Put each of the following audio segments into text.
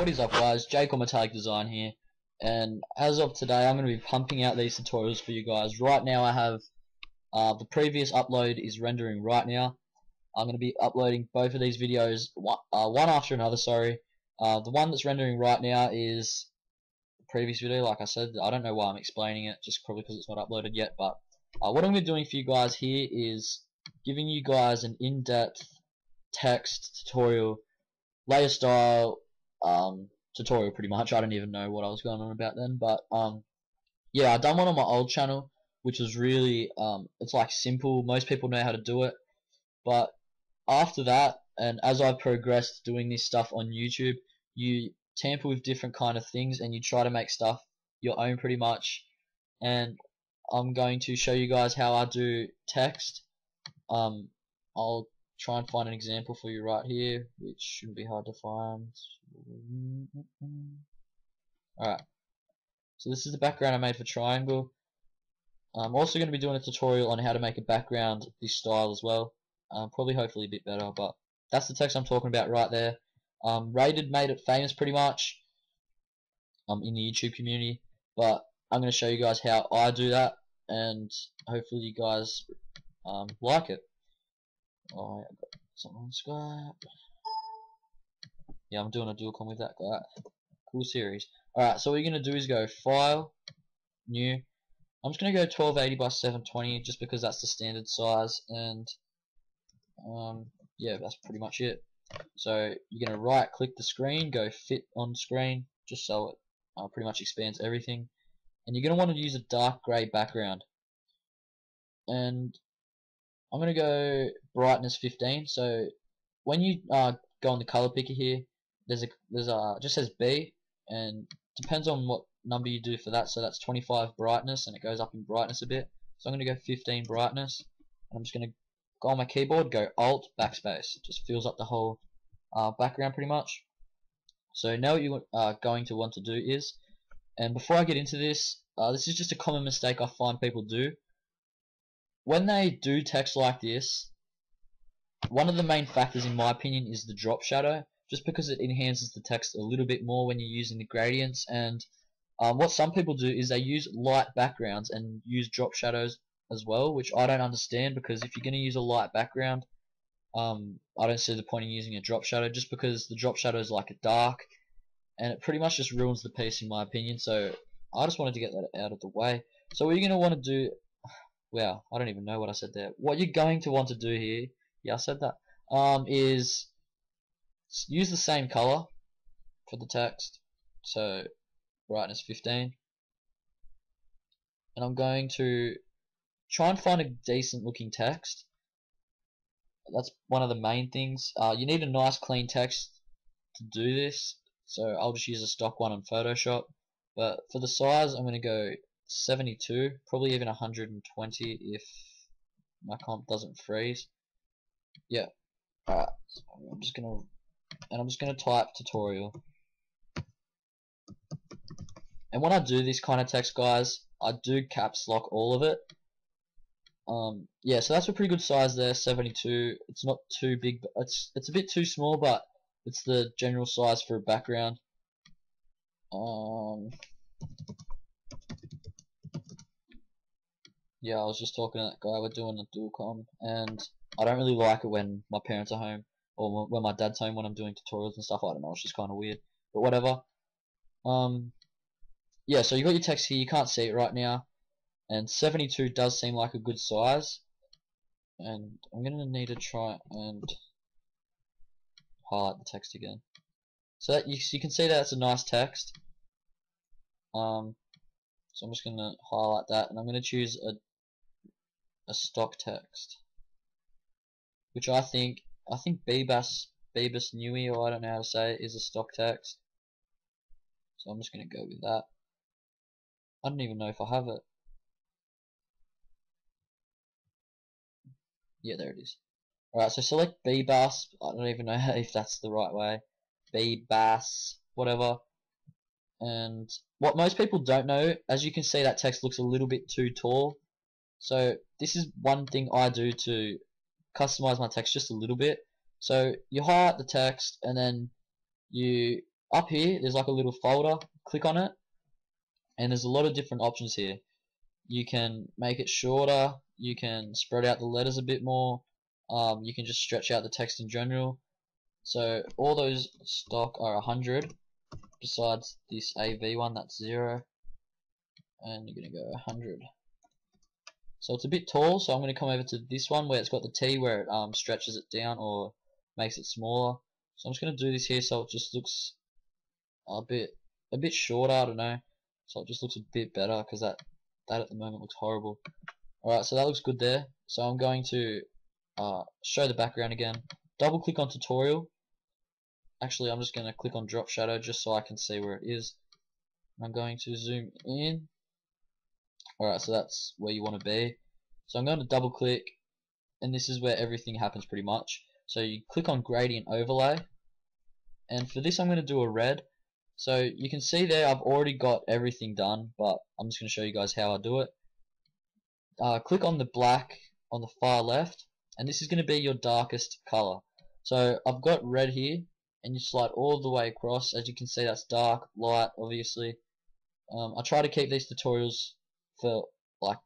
What is up guys, Jake on Metallic Design here, and as of today I'm going to be pumping out these tutorials for you guys. Right now I have, uh, the previous upload is rendering right now. I'm going to be uploading both of these videos, one, uh, one after another, sorry. Uh, the one that's rendering right now is the previous video, like I said, I don't know why I'm explaining it, just probably because it's not uploaded yet, but uh, what I'm going to be doing for you guys here is giving you guys an in-depth text tutorial, layer style, um, tutorial pretty much. I don't even know what I was going on about then, but um, yeah, I done one on my old channel, which was really um, it's like simple. Most people know how to do it, but after that, and as I progressed doing this stuff on YouTube, you tamper with different kind of things and you try to make stuff your own pretty much. And I'm going to show you guys how I do text. Um, I'll try and find an example for you right here, which shouldn't be hard to find. Alright, so this is the background I made for Triangle. I'm also going to be doing a tutorial on how to make a background this style as well. Um, probably hopefully a bit better, but that's the text I'm talking about right there. Um, Rated made it famous pretty much um, in the YouTube community, but I'm going to show you guys how I do that, and hopefully you guys um, like it. Alright, I've got something on Skype. Yeah, I'm doing a dual com with that guy. Cool series. Alright, so what you're going to do is go File, New. I'm just going to go 1280 by 720 just because that's the standard size and um, yeah, that's pretty much it. So you're going to right click the screen, go Fit on Screen just so it uh, pretty much expands everything. And you're going to want to use a dark grey background. And I'm going to go brightness 15. So when you uh, go on the color picker here, there's a there's a just says B, and depends on what number you do for that. So that's 25 brightness, and it goes up in brightness a bit. So I'm going to go 15 brightness, and I'm just going to go on my keyboard, go Alt backspace. Just fills up the whole uh, background pretty much. So now what you're uh, going to want to do is, and before I get into this, uh, this is just a common mistake I find people do when they do text like this, one of the main factors in my opinion is the drop shadow, just because it enhances the text a little bit more when you're using the gradients and um, what some people do is they use light backgrounds and use drop shadows as well, which I don't understand because if you're going to use a light background, um, I don't see the point in using a drop shadow just because the drop shadow is like a dark and it pretty much just ruins the piece in my opinion so I just wanted to get that out of the way. So what you're going to want to do Wow, I don't even know what I said there. What you're going to want to do here, yeah, I said that, um, is use the same color for the text. So, brightness 15. And I'm going to try and find a decent looking text. That's one of the main things. Uh, you need a nice clean text to do this. So I'll just use a stock one on Photoshop. But for the size, I'm going to go 72, probably even 120 if my comp doesn't freeze. Yeah. Alright, so I'm just gonna and I'm just gonna type tutorial. And when I do this kind of text guys, I do caps lock all of it. Um, yeah, so that's a pretty good size there, 72. It's not too big, but it's it's a bit too small, but it's the general size for a background. Um, Yeah, I was just talking to that guy. We're doing a dual com, and I don't really like it when my parents are home or when my dad's home when I'm doing tutorials and stuff. I don't know. It's just kind of weird, but whatever. Um, yeah. So you got your text here. You can't see it right now, and 72 does seem like a good size. And I'm gonna need to try and highlight the text again. So that you, you can see that it's a nice text. Um, so I'm just going to highlight that and I'm going to choose a a stock text, which I think I think Bebas Bebas Nui or I don't know how to say it is a stock text. So I'm just gonna go with that. I don't even know if I have it. Yeah, there it is. Alright, so select Bebas. I don't even know if that's the right way. Bebas, whatever. And what most people don't know, as you can see, that text looks a little bit too tall. So this is one thing I do to customize my text just a little bit. So you highlight the text and then you up here, there's like a little folder. Click on it, and there's a lot of different options here. You can make it shorter. You can spread out the letters a bit more. Um, you can just stretch out the text in general. So all those stock are 100 besides this AV one that's 0 and you're going to go 100 so it's a bit tall so I'm going to come over to this one where it's got the T where it um, stretches it down or makes it smaller. So I'm just going to do this here so it just looks a bit a bit shorter I don't know. So it just looks a bit better because that that at the moment looks horrible. Alright so that looks good there. So I'm going to uh, show the background again. Double click on tutorial. Actually I'm just going to click on drop shadow just so I can see where it is. I'm going to zoom in alright so that's where you want to be. So I'm going to double click and this is where everything happens pretty much. So you click on gradient overlay and for this I'm going to do a red. So you can see there I've already got everything done but I'm just going to show you guys how I do it. Uh, click on the black on the far left and this is going to be your darkest color. So I've got red here and you slide all the way across. As you can see that's dark light obviously. Um, I try to keep these tutorials for like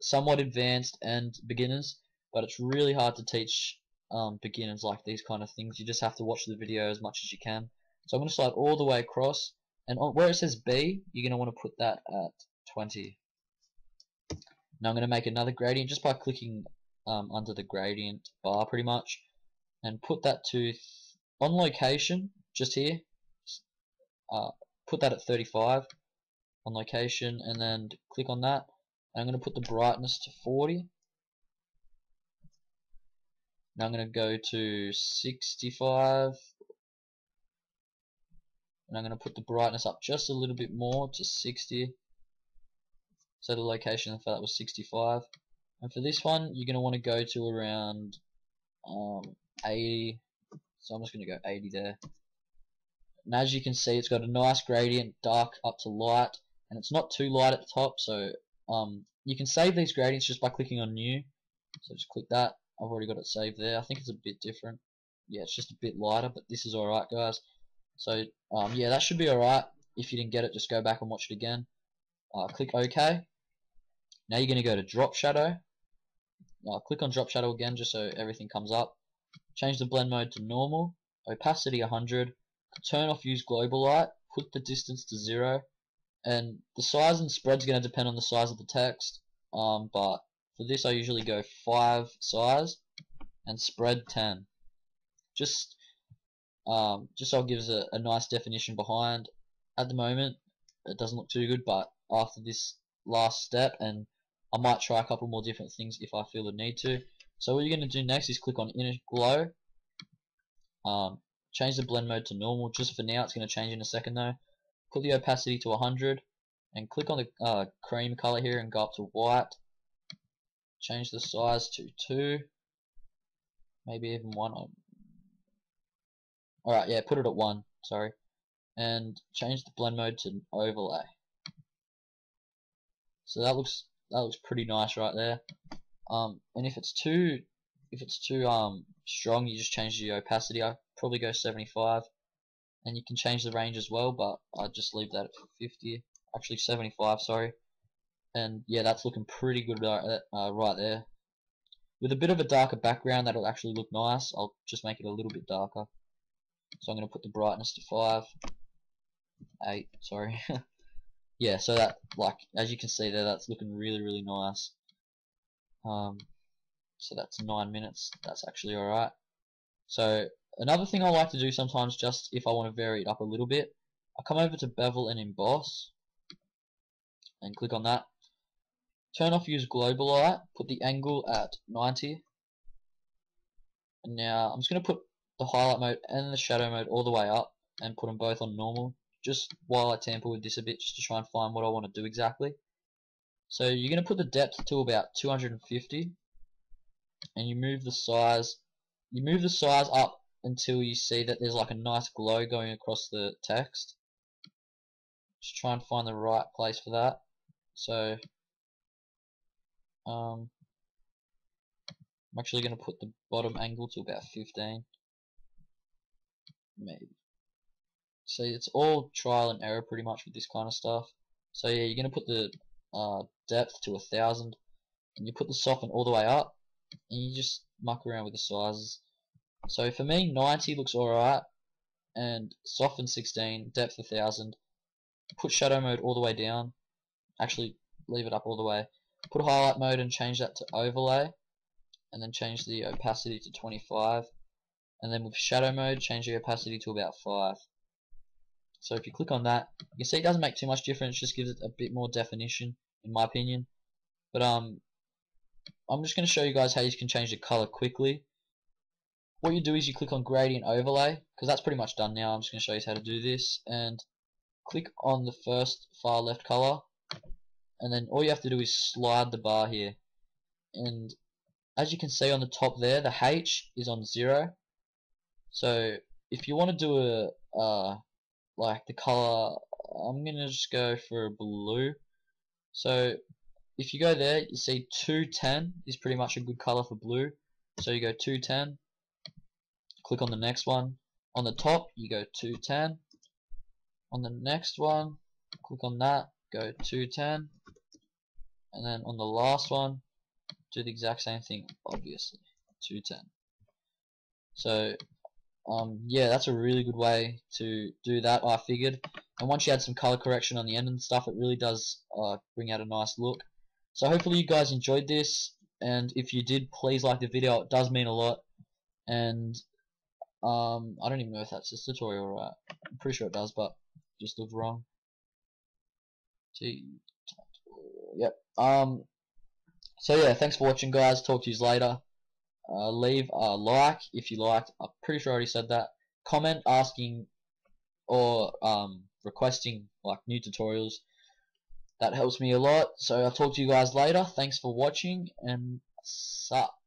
somewhat advanced and beginners but it's really hard to teach um, beginners like these kind of things. You just have to watch the video as much as you can. So I'm going to slide all the way across and on, where it says B you're going to want to put that at 20 now I'm going to make another gradient just by clicking um, under the gradient bar pretty much and put that to on location just here uh, put that at 35 on location and then click on that. I'm going to put the brightness to 40 now I'm going to go to 65 and I'm going to put the brightness up just a little bit more to 60 so the location for that was 65 and for this one you're going to want to go to around um, 80 so I'm just going to go 80 there. And as you can see it's got a nice gradient dark up to light and it's not too light at the top so um, you can save these gradients just by clicking on new. So just click that. I've already got it saved there. I think it's a bit different. Yeah it's just a bit lighter but this is alright guys. So um, yeah that should be alright if you didn't get it just go back and watch it again. Uh, click OK. Now you're going to go to drop shadow. Uh, click on drop shadow again just so everything comes up. Change the blend mode to normal. Opacity 100 turn off use global light. Put the distance to 0 and the size and spread is going to depend on the size of the text. Um, but for this I usually go 5 size and spread 10 just um, just so it gives a, a nice definition behind. At the moment it doesn't look too good but after this last step and I might try a couple more different things if I feel the need to. So what you're going to do next is click on inner glow. Um, change the blend mode to normal. Just for now it's going to change in a second though put the opacity to 100 and click on the uh, cream color here and go up to white. Change the size to 2 maybe even 1 alright yeah put it at 1 sorry and change the blend mode to overlay. So that looks that looks pretty nice right there. Um, and if it's too if it's too um, strong you just change the opacity. I probably go 75 and you can change the range as well but I just leave that at 50 actually 75 sorry. And yeah that's looking pretty good right, uh, right there. With a bit of a darker background that'll actually look nice I'll just make it a little bit darker. So I'm going to put the brightness to 5 8 sorry. Yeah so that like as you can see there that's looking really really nice. Um, so that's 9 minutes that's actually alright so Another thing I like to do sometimes just if I want to vary it up a little bit, I come over to bevel and emboss and click on that. Turn off use global light, put the angle at 90. And now I'm just going to put the highlight mode and the shadow mode all the way up and put them both on normal just while I tamper with this a bit just to try and find what I want to do exactly. So you're going to put the depth to about 250 and you move the size you move the size up until you see that there's like a nice glow going across the text. Just try and find the right place for that. So, um, I'm actually going to put the bottom angle to about 15. Maybe see it's all trial and error pretty much with this kind of stuff. So yeah, you're gonna put the uh, depth to a thousand, and you put the soften all the way up, and you just muck around with the sizes. So for me, 90 looks alright, and soften 16, depth 1000. Put shadow mode all the way down. Actually, leave it up all the way. Put highlight mode and change that to overlay, and then change the opacity to 25. And then with shadow mode, change the opacity to about 5. So if you click on that, you can see it doesn't make too much difference, just gives it a bit more definition, in my opinion. But um, I'm just going to show you guys how you can change the color quickly. What you do is you click on gradient overlay, because that's pretty much done now. I'm just going to show you how to do this, and click on the first far left color, and then all you have to do is slide the bar here. And as you can see on the top there, the H is on zero. So if you want to do a like the color I'm gonna just go for a blue so if you go there you see 210 is pretty much a good color for blue. So you go 210 click on the next one. On the top you go 210 on the next one click on that go 210 and then on the last one do the exact same thing obviously 210 so um, yeah, that's a really good way to do that, I figured. And once you add some color correction on the end and stuff, it really does uh, bring out a nice look. So hopefully you guys enjoyed this, and if you did, please like the video. It does mean a lot. And um, I don't even know if that's this tutorial right. I'm pretty sure it does, but just looked wrong. Yep. Um. So yeah, thanks for watching, guys. Talk to you later. Uh, leave a like if you liked. I'm pretty sure I already said that. Comment asking or um, requesting like new tutorials. That helps me a lot. So I'll talk to you guys later. Thanks for watching and sup.